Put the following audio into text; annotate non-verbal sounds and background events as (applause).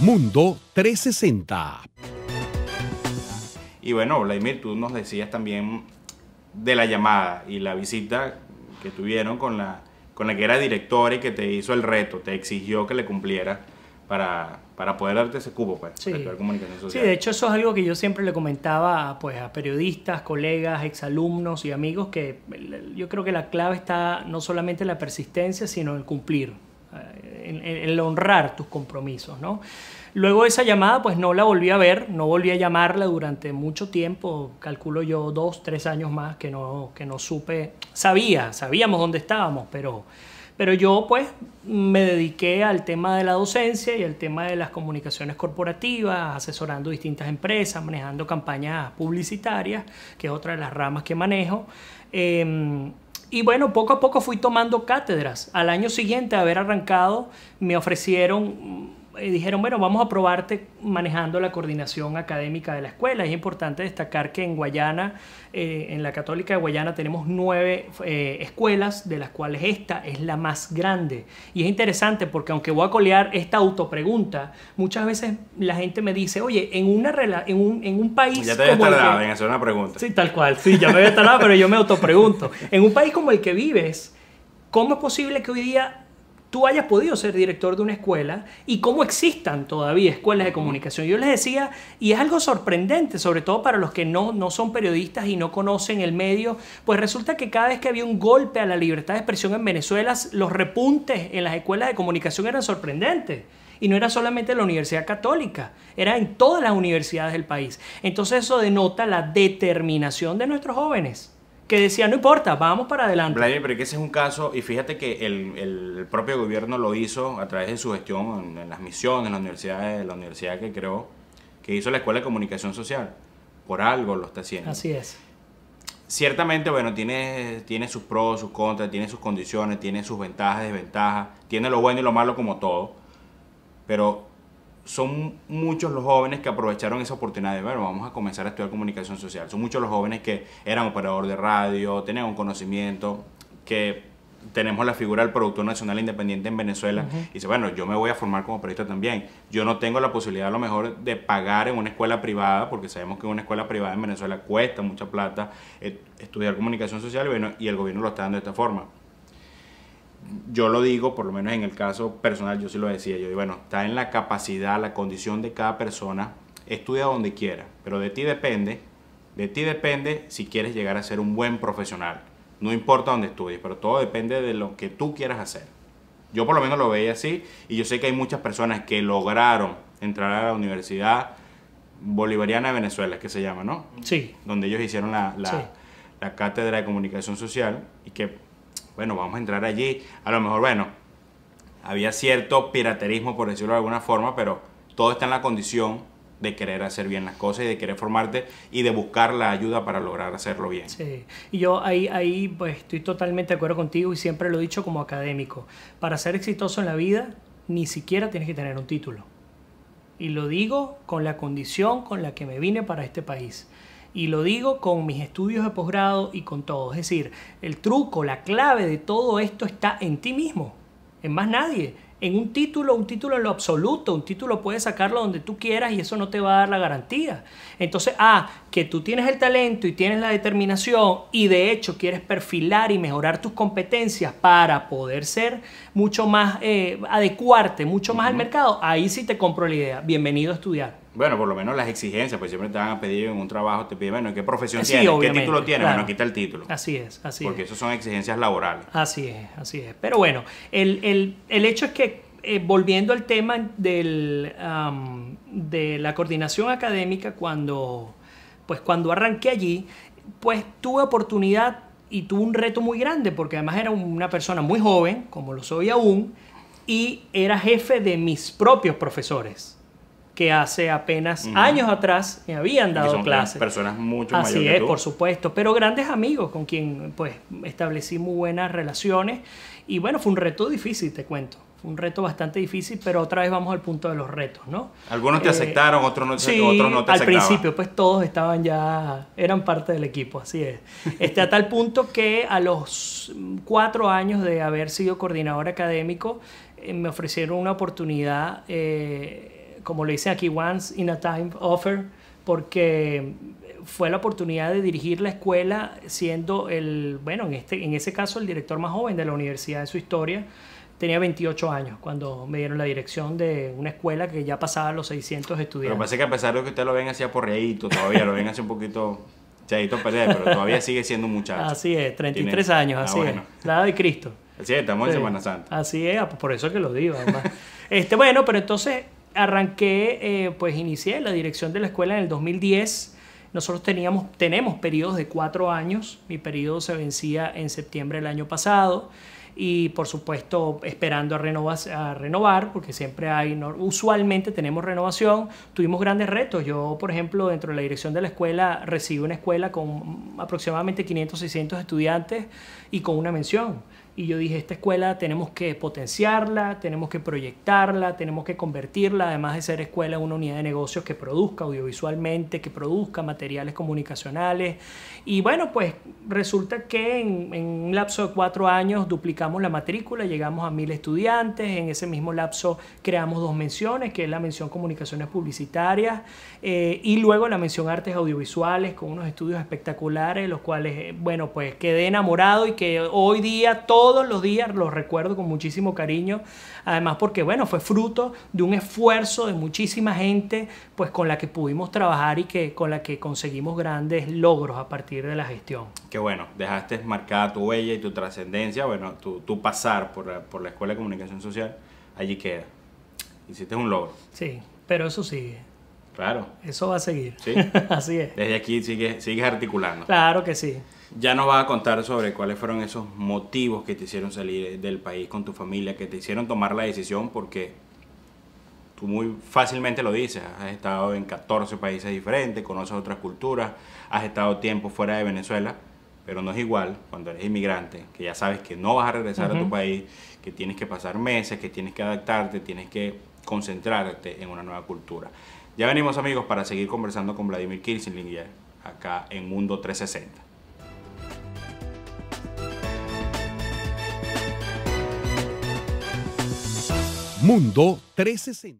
Mundo 360. Y bueno, Vladimir, tú nos decías también de la llamada y la visita que tuvieron con la, con la que era directora y que te hizo el reto, te exigió que le cumpliera para, para poder darte ese cubo, pues, Sí. para comunicación Sí, social. de hecho eso es algo que yo siempre le comentaba pues, a periodistas, colegas, exalumnos y amigos, que yo creo que la clave está no solamente en la persistencia, sino en cumplir, el honrar tus compromisos, ¿no? Luego esa llamada, pues no la volví a ver, no volví a llamarla durante mucho tiempo, calculo yo dos, tres años más que no, que no supe, sabía, sabíamos dónde estábamos, pero, pero yo pues me dediqué al tema de la docencia y al tema de las comunicaciones corporativas, asesorando distintas empresas, manejando campañas publicitarias, que es otra de las ramas que manejo. Eh, y bueno, poco a poco fui tomando cátedras. Al año siguiente haber arrancado, me ofrecieron, eh, dijeron, bueno, vamos a probarte manejando la coordinación académica de la escuela. Es importante destacar que en Guayana, eh, en la Católica de Guayana, tenemos nueve eh, escuelas, de las cuales esta es la más grande. Y es interesante porque aunque voy a colear esta autopregunta, muchas veces la gente me dice, oye, en, una rela- en, un, en un país... Ya te había tardado que- en hacer una pregunta. Sí, tal cual. Sí, ya me había tardado, pero yo me autopregunto. En un país como el que vives, ¿cómo es posible que hoy día tú hayas podido ser director de una escuela y cómo existan todavía escuelas de comunicación? Yo les decía, y es algo sorprendente, sobre todo para los que no, no son periodistas y no conocen el medio, pues resulta que cada vez que había un golpe a la libertad de expresión en Venezuela, los repuntes en las escuelas de comunicación eran sorprendentes. Y no era solamente en la Universidad Católica, era en todas las universidades del país. Entonces eso denota la determinación de nuestros jóvenes, que decían, no importa, vamos para adelante. Vladimir, pero que ese es un caso, y fíjate que el, el propio gobierno lo hizo a través de su gestión en, en las misiones, en la universidad, la universidad que creó, que hizo la Escuela de Comunicación Social. Por algo lo está haciendo. Así es. Ciertamente, bueno, tiene, tiene sus pros, sus contras, tiene sus condiciones, tiene sus ventajas, desventajas, tiene lo bueno y lo malo como todo, pero son muchos los jóvenes que aprovecharon esa oportunidad de, bueno, vamos a comenzar a estudiar comunicación social. Son muchos los jóvenes que eran operador de radio, tenían un conocimiento, que tenemos la figura del productor nacional independiente en Venezuela. Y dice, bueno, yo me voy a formar como periodista también. Yo no tengo la posibilidad a lo mejor de pagar en una escuela privada, porque sabemos que una escuela privada en Venezuela cuesta mucha plata eh, estudiar comunicación social y, bueno, y el gobierno lo está dando de esta forma yo lo digo, por lo menos en el caso personal, yo sí lo decía, yo digo, bueno, está en la capacidad, la condición de cada persona, estudia donde quiera, pero de ti depende, de ti depende si quieres llegar a ser un buen profesional. No importa dónde estudies, pero todo depende de lo que tú quieras hacer. Yo por lo menos lo veía así y yo sé que hay muchas personas que lograron entrar a la Universidad Bolivariana de Venezuela, que se llama, ¿no? Sí. donde ellos hicieron la, la, Sí. la cátedra de comunicación social y que, bueno, vamos a entrar allí. A lo mejor, bueno, había cierto piraterismo, por decirlo de alguna forma, pero todo está en la condición de querer hacer bien las cosas y de querer formarte y de buscar la ayuda para lograr hacerlo bien. Sí, y yo ahí, ahí pues estoy totalmente de acuerdo contigo y siempre lo he dicho como académico. Para ser exitoso en la vida, ni siquiera tienes que tener un título. Y lo digo con la condición con la que me vine para este país. Y lo digo con mis estudios de posgrado y con todo. Es decir, el truco, la clave de todo esto está en ti mismo, en más nadie. En un título, un título en lo absoluto, un título puedes sacarlo donde tú quieras y eso no te va a dar la garantía. Entonces, ah, que tú tienes el talento y tienes la determinación y de hecho quieres perfilar y mejorar tus competencias para poder ser mucho más, eh, adecuarte mucho más al mercado, ahí sí te compro la idea. Bienvenido a estudiar. Bueno, por lo menos las exigencias, pues siempre te van a pedir en un trabajo, te piden, bueno, ¿qué profesión Sí, tienes? ¿Qué título tienes? claro. Bueno, quita el título. Así es, así Porque es. eso son exigencias laborales. Así es, así es. Pero bueno, el, el- el hecho es que, eh, volviendo al tema del, am, de la coordinación académica, cuando, pues cuando arranqué allí, pues tuve oportunidad y tuve un reto muy grande, porque además era una persona muy joven, como lo soy aún, y era jefe de mis propios profesores, que hace apenas años atrás me habían dado son clases. personas mucho Así mayores que es, tú. por supuesto, pero grandes amigos con quien pues establecí muy buenas relaciones y bueno, fue un reto difícil, te cuento. Fue un reto bastante difícil, pero otra vez vamos al punto de los retos, ¿no? Algunos te Eh, aceptaron, otros no, Sí, otros no te al aceptaban. principio pues todos estaban ya, eran parte del equipo, así es. Este, a tal punto que a los cuatro años de haber sido coordinador académico, eh, me ofrecieron una oportunidad eh, como le dicen aquí, once in a time offer, porque fue la oportunidad de dirigir la escuela siendo el, bueno, en, este, en ese caso el director más joven de la universidad en su historia. Tenía 28 años cuando me dieron la dirección de una escuela que ya pasaba los 600 estudiantes. Pero parece que a pesar de que usted lo ven así aporreadito, todavía lo ven así un poquito chadito perder, pero todavía sigue siendo un muchacho. Así es, 33 años, Ah, así bueno. es. La edad de Cristo. Así es, estamos en Sí. Semana Santa. Así es, por eso es que lo digo, además. (laughs) este, bueno, pero entonces arranqué, eh, pues inicié la dirección de la escuela en el 2010. Nosotros teníamos, tenemos periodos de cuatro años. Mi periodo se vencía en septiembre del año pasado. Y por supuesto, esperando a, renovar, porque siempre hay, usualmente tenemos renovación. Tuvimos grandes retos. Yo, por ejemplo, dentro de la dirección de la escuela, recibí una escuela con aproximadamente 500, 600 estudiantes y con una mención. Y yo dije, esta escuela tenemos que potenciarla, tenemos que proyectarla, tenemos que convertirla, además de ser escuela, una unidad de negocios que produzca audiovisualmente, que produzca materiales comunicacionales. Y bueno, pues resulta que en, en un lapso de cuatro años duplicamos la matrícula, llegamos a mil estudiantes, en ese mismo lapso creamos dos menciones, que es la mención comunicaciones publicitarias eh, y luego la mención artes audiovisuales con unos estudios espectaculares, los cuales, eh, bueno, pues quedé enamorado y que hoy día, todos los días, los recuerdo con muchísimo cariño, además porque, bueno, fue fruto de un esfuerzo de muchísima gente, pues con la que pudimos trabajar y que con la que conseguimos grandes logros a partir de la gestión. Que bueno, dejaste marcada tu huella y tu trascendencia, bueno, tu, tu pasar por la, por la Escuela de Comunicación Social, allí queda. Hiciste un logro. Sí, pero eso sigue, Claro. eso va a seguir. Sí. (laughs) Así es. Desde aquí sigues, sigues articulando. Claro que sí. Ya nos vas a contar sobre cuáles fueron esos motivos que te hicieron salir del país con tu familia, que te hicieron tomar la decisión, porque tú muy fácilmente lo dices, has estado en 14 países diferentes, conoces otras culturas, has estado tiempo fuera de Venezuela, pero no es igual cuando eres inmigrante, que ya sabes que no vas a regresar a tu país, que tienes que pasar meses, que tienes que adaptarte, tienes que concentrarte en una nueva cultura. Ya venimos amigos para seguir conversando con Vladimir Kirchlinger acá en Mundo 360. Mundo 360.